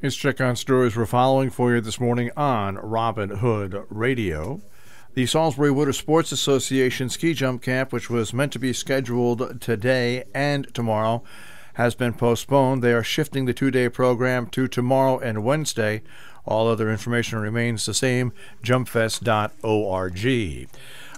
Here's check on stories we're following for you this morning on Robin Hood Radio. The Salisbury Winter Sports Association ski jump camp, which was meant to be scheduled today and tomorrow, has been postponed. They are shifting the two day program to tomorrow and Wednesday. All other information remains the same jumpfest.org.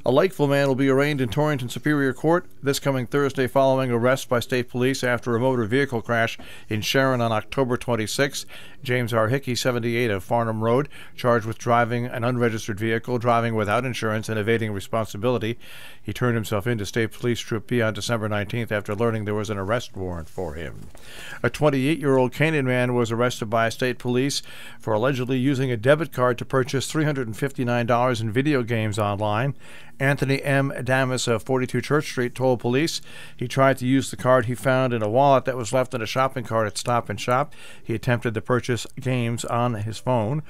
A Lakeville man will be arraigned in Torrington Superior Court this coming Thursday following arrest by state police after a motor vehicle crash in Sharon on October 26. James R. Hickey, 78 of Farnham Road, charged with driving an unregistered vehicle, driving without insurance, and evading responsibility. He turned himself into State Police Troop P on December 19th after learning there was an arrest warrant for him. A 28 year old Canaan man was arrested by state police for allegedly using a debit card to purchase $359 in video games online. Anthony M. Damas of 42 Church Street told police he tried to use the card he found in a wallet that was left in a shopping cart at Stop and Shop. He attempted to purchase games on his phone.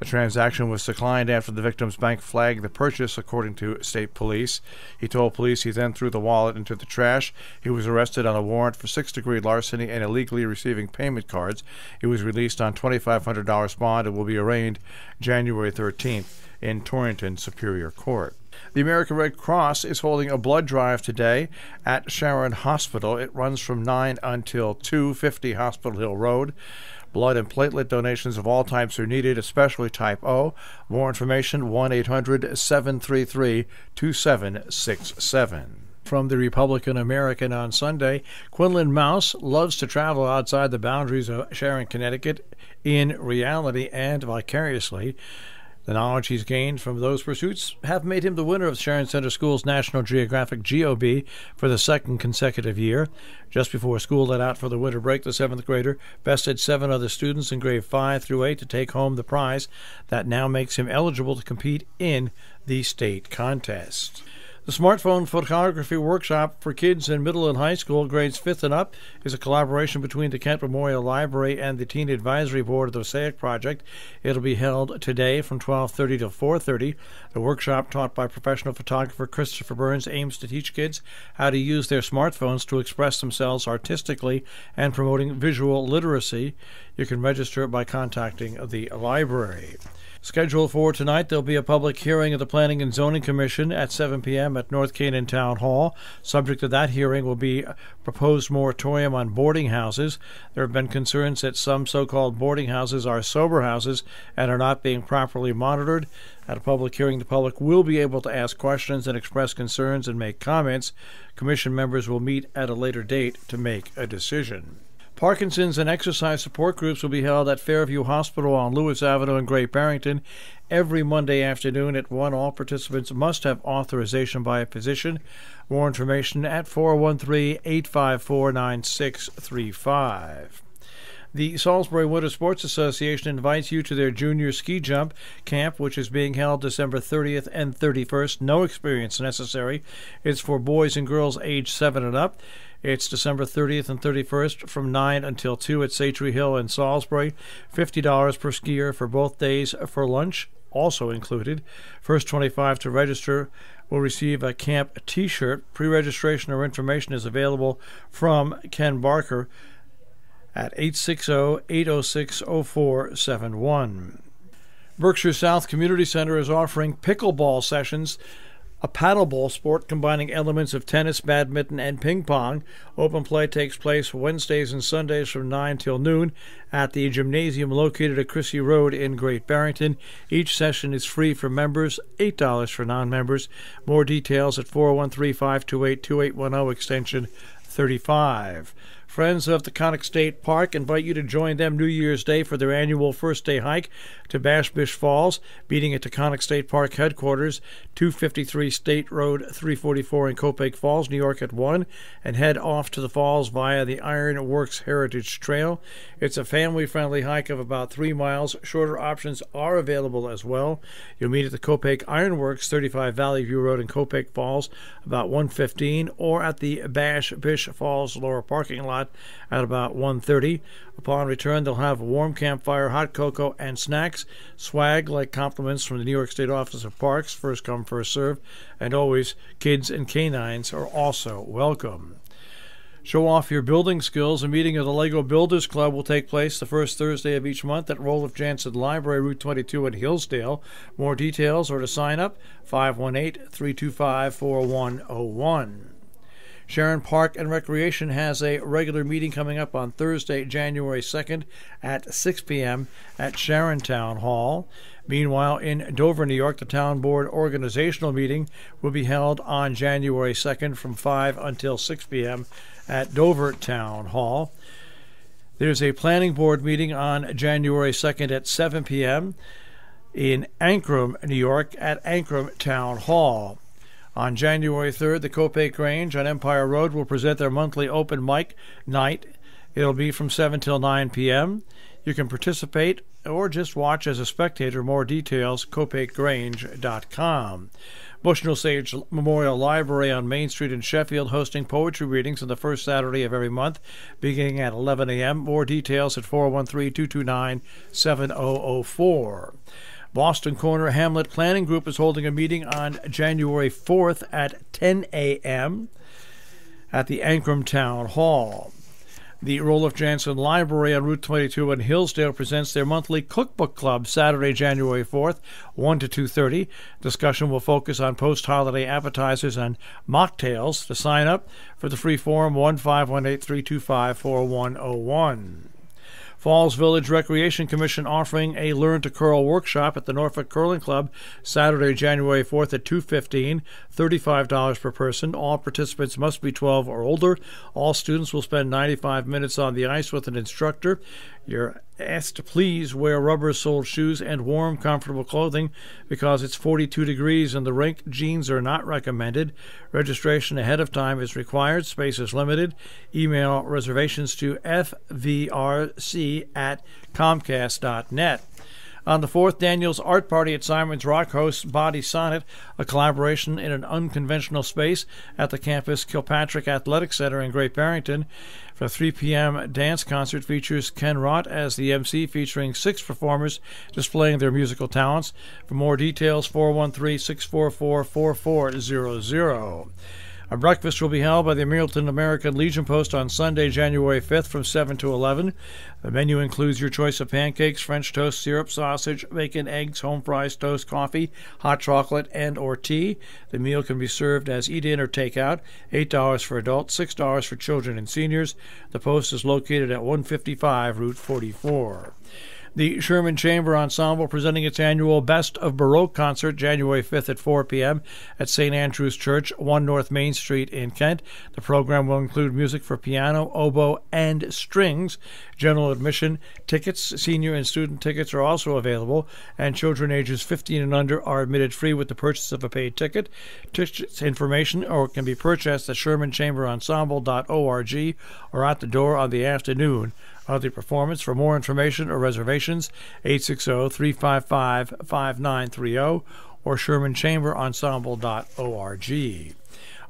The transaction was declined after the victim's bank flagged the purchase, according to state police. He told police he then threw the wallet into the trash. He was arrested on a warrant for six degree larceny and illegally receiving payment cards. He was released on $2,500 bond and will be arraigned January 13th in Torrington Superior Court. The American Red Cross is holding a blood drive today at Sharon Hospital. It runs from 9 until 250 Hospital Hill Road. Blood and platelet donations of all types are needed, especially type O. More information 1 800 733 2767 from the Republican American on Sunday. Quinlan Mouse loves to travel outside the boundaries of Sharon, Connecticut, in reality and vicariously. The knowledge he's gained from those pursuits have made him the winner of Sharon Center School's National Geographic GeoBee for the second consecutive year. Just before school let out for the winter break, the seventh grader bested seven other students in grade 5 through 8 to take home the prize that now makes him eligible to compete in the state contest. The Smartphone Photography Workshop for kids in middle and high school, grades 5th and up, is a collaboration between the Kent Memorial Library and the Teen Advisory Board of the SAIC project. It'll be held today from 12:30 to 4:30. The workshop, taught by professional photographer Christopher Burns, aims to teach kids how to use their smartphones to express themselves artistically and promoting visual literacy. You can register by contacting the library. Scheduled for tonight, there'll be a public hearing of the Planning and Zoning Commission at 7 p.m. at North Canaan Town Hall. Subject to that hearing will be proposed moratorium on boarding houses. There have been concerns that some so called boarding houses are sober houses and are not being properly monitored. At a public hearing, the public will be able to ask questions and express concerns and make comments. Commission members will meet at a later date to make a decision. Parkinson's and exercise support groups will be held at Fairview Hospital on Lewis Avenue in Great Barrington every Monday afternoon at 1. All participants must have authorization by a physician. More information at 413 854 9635. The Salisbury Winter Sports Association invites you to their junior ski jump camp, which is being held December 30th and 31st. No experience necessary. It's for boys and girls age 7 and up. It's December 30th and 31st from 9 until 2 at Satre Hill in Salisbury. $50 per skier for both days for lunch, also included. First 25 to register will receive a camp t shirt. Pre registration or information is available from Ken Barker at 860 806 0471. Berkshire South Community Center is offering pickleball sessions a paddleball sport combining elements of tennis, badminton, and ping pong. Open play takes place Wednesdays and Sundays from 9 till noon at the gymnasium located at Crissey Road in Great Barrington. Each session is free for members, $8 for non members. More details at 413 528 2810 extension 35. Friends of the Taconic State Park invite you to join them New Year's Day for their annual first day hike to Bash Bish Falls, meeting at the Taconic State Park headquarters, 253 State Road 344 in Copake Falls, New York at 1, and head off to the falls via the Iron Works Heritage Trail. It's a family friendly hike of about three miles. Shorter options are available as well. You'll meet at the Copake Ironworks, 35 Valley View Road in Copake Falls, about 115, or at the Bash Bish Falls lower parking lot at about 1.30. Upon return, they'll have a warm campfire, hot cocoa, and snacks. Swag like compliments from the New York State Office of Parks, first come, first serve, and always kids and canines are also welcome. Show off your building skills. A meeting of the Lego Builders Club will take place the first Thursday of each month at Roeliff Jansen Library, Route 22 in Hillsdale. More details or to sign up, 518 325 4101. Sharon Park and Recreation has a regular meeting coming up on Thursday, January 2nd at 6 p.m. at Sharon Town Hall. Meanwhile, in Dover, New York, the town board organizational meeting will be held on January 2nd from 5 until 6 p.m. at Dover Town Hall. There's a planning board meeting on January 2nd at 7 p.m. in Ancram, New York, at Ancram Town Hall. On January 3rd, the Copake Grange on Empire Road will present their monthly open mic night. It'll be from 7 till 9 p.m. You can participate or just watch as a spectator. More details, copakegrange.com. Bushnell Sage Memorial Library on Main Street in Sheffield hosting poetry readings on the first Saturday of every month, beginning at 11 a.m. More details at 413 229 7004. Boston Corner Hamlet Planning Group is holding a meeting on January 4th at 10 a.m. at the Ancram Town Hall. The Roeliff Jansen Library on Route 22 in Hillsdale presents their monthly cookbook club Saturday, January 4th, 1 to 2:30. Discussion will focus on post-holiday appetizers and mocktails. To sign up for the free forum, 1-518-325-4101. Falls Village Recreation Commission offering a Learn to Curl workshop at the Norfolk Curling Club Saturday, January 4th at 2:15, $35 per person. All participants must be 12 or older. All students will spend 95 minutes on the ice with an instructor. You're asked to please wear rubber soled shoes and warm, comfortable clothing because it's 42 degrees and the rink. Jeans are not recommended. Registration ahead of time is required. Space is limited. Email reservations to fvrc at comcast.net. On the 4th, Daniel's Art Party at Simon's Rock hosts Body Sonnet, a collaboration in an unconventional space at the campus Kilpatrick Athletic Center in Great Barrington. For 3 p.m. dance concert features Ken Rott as the MC, featuring six performers displaying their musical talents. For more details, 413 644 4400. A breakfast will be held by the Hamilton American Legion Post on Sunday, January 5th from 7 to 11. The menu includes your choice of pancakes, French toast, syrup, sausage, bacon, eggs, home fries, toast, coffee, hot chocolate, and or tea. The meal can be served as eat-in or take-out. $8 for adults, $6 for children and seniors. The post is located at 155 Route 44. The Sherman Chamber Ensemble presenting its annual Best of Baroque concert January 5th at 4 p.m. at St. Andrew's Church, 1 North Main Street in Kent. The program will include music for piano, oboe, and strings. General admission tickets, senior and student tickets are also available, and children ages 15 and under are admitted free with the purchase of a paid ticket. Tickets information or can be purchased at shermanchamberensemble.org or at the door on the afternoon the performance. For more information or reservations, 860-355-5930 or shermanchamberensemble.org.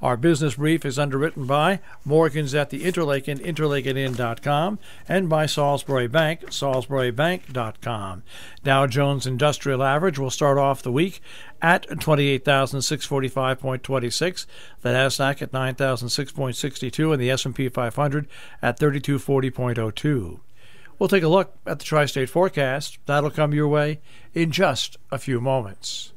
Our business brief is underwritten by Morgan's at the Interlaken, interlakenin.com, and by Salisbury Bank, salisburybank.com. Dow Jones Industrial Average will start off the week at 28,645.26, the Nasdaq at 9,006.62, and the S&P 500 at 3240.02. We'll take a look at the tri-state forecast. That'll come your way in just a few moments.